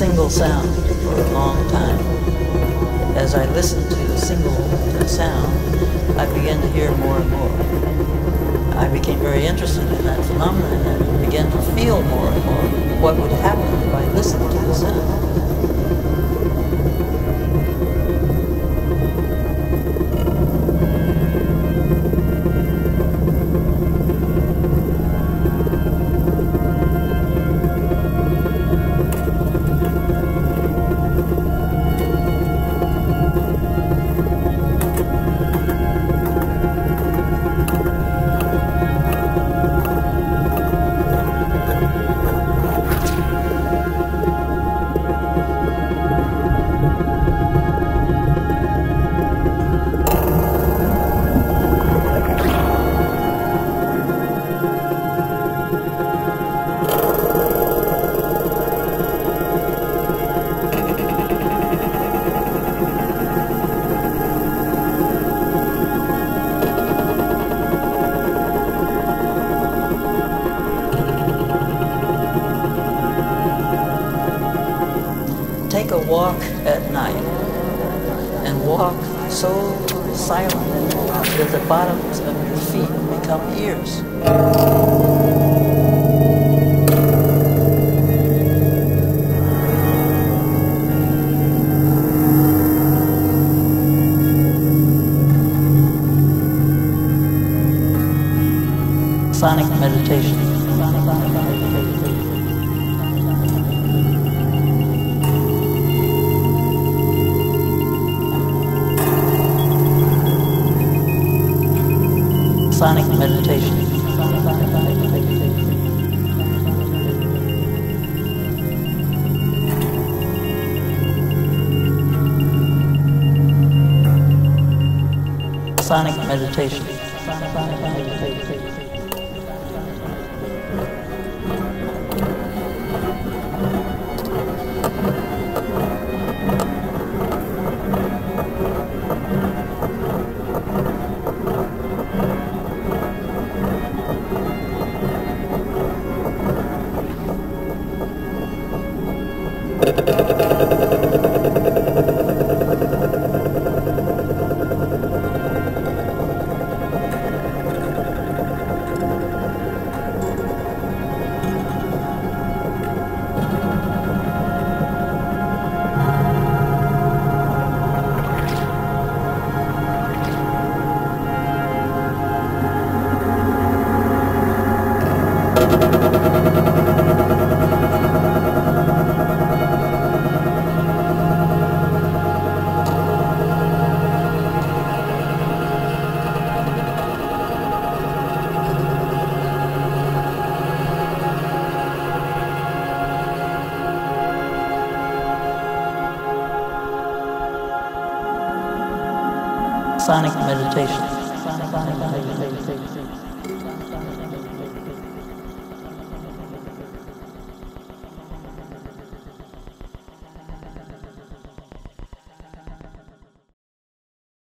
single sound for a long time. As I listened to the single sound, I began to hear more and more. I became very interested in that phenomenon and began to feel more and more what would happen if I listened to the sound. At night and walk so silent that the bottoms of your feet become ears. Sonic meditation. Meditation. Sonic meditation. Sonic meditation.